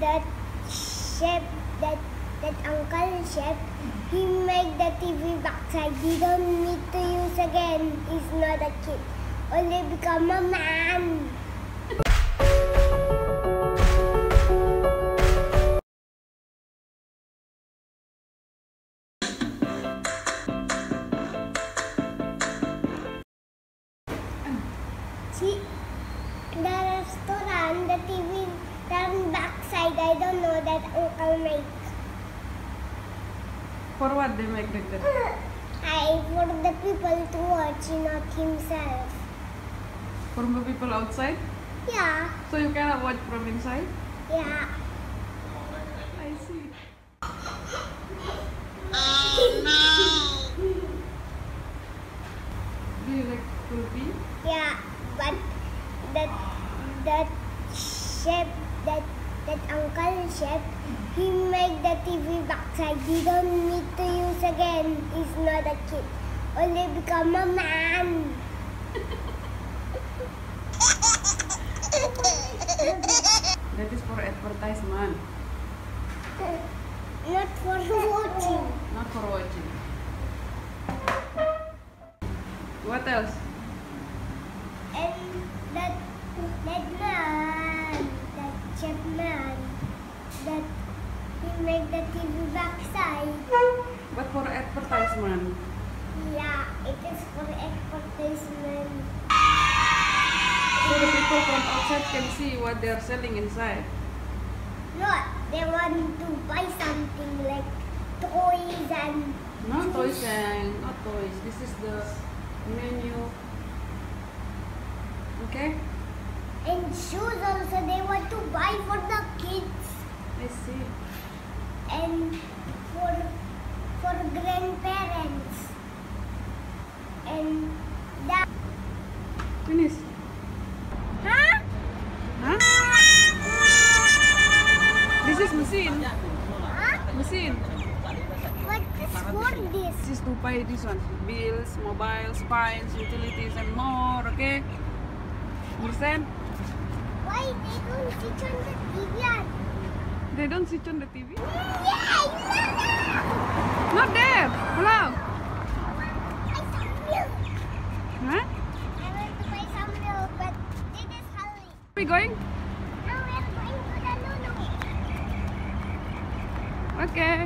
that chef, that that uncle chef, he make the TV backside. He don't need to use again. He's not a kid. Only become a man. See, the restaurant, the TV turn backside. I don't know that uncle make. For what they make like that? I for the people to watch, not himself. For the people outside? Yeah, So you cannot watch from inside? yeah. I see. Do you like Kulfi? Yeah, but that that chef, that that uncle chef, he make the TV backside. He don't need to use again. He's not a kid. Only become a man. That is for advertisement, Not for watching. not for watching. What else? And that that man, that chef man, that he make the TV backside. But for advertisement. Yeah, it is for advertisement. So the people from outside can see what they are selling inside. Not they want to buy something like toys and Not toys and not toys. This is the menu. Okay? And shoes also they want to buy for the kids I see. and for for grandparents. And that Finish. huh? Huh? This is machine. Huh? Machine. What is for this? This is to pay this one. Bills, mobiles, fines, utilities and more. Okay? Understand? They don't switch on the TV? They don't switch on the TV. Yeah, Not there. Hello. I some milk. Huh? I want to buy some milk, but this is hurry. Where we going? Now we're going to the Lulu. Okay.